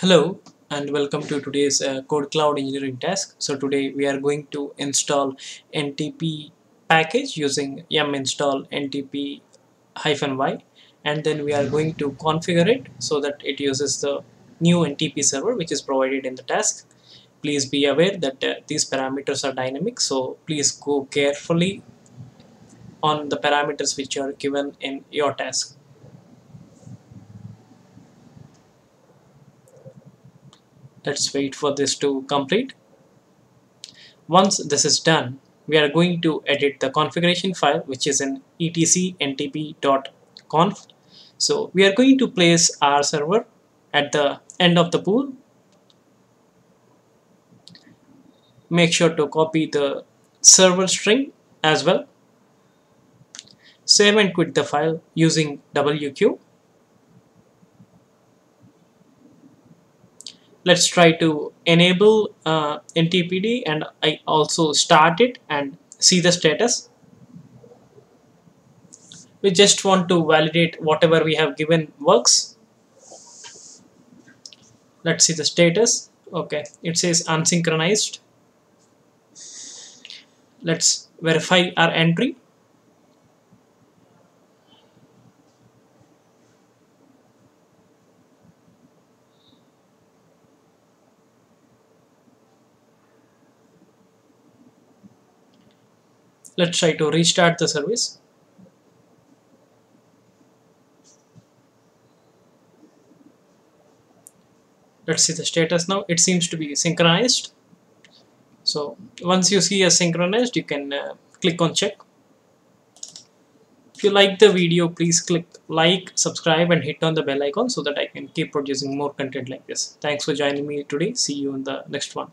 Hello and welcome to today's uh, KodeKloud Engineering task. So today we are going to install NTP package using yum install NTP hyphen y and then we are going to configure it so that it uses the new NTP server which is provided in the task. Please be aware that uh, these parameters are dynamic so please go carefully on the parameters which are given in your task. Let's wait for this to complete. Once this is done we are going to edit the configuration file which is in etc ntp.conf so we are going to place our server at the end of the pool. Make sure to copy the server string as well. Save and quit the file using wq let's try to enable uh, NTPD and I also start it and see the status. We just want to validate whatever we have given works. Let's see the status. Okay it says unsynchronized. Let's verify our entry let's try to restart the service. Let's see the status now. It seems to be synchronized. So once you see a synchronized you can uh, click on check. If you like the video please click like subscribe and hit on the bell icon so that I can keep producing more content like this. Thanks for joining me today. See you in the next one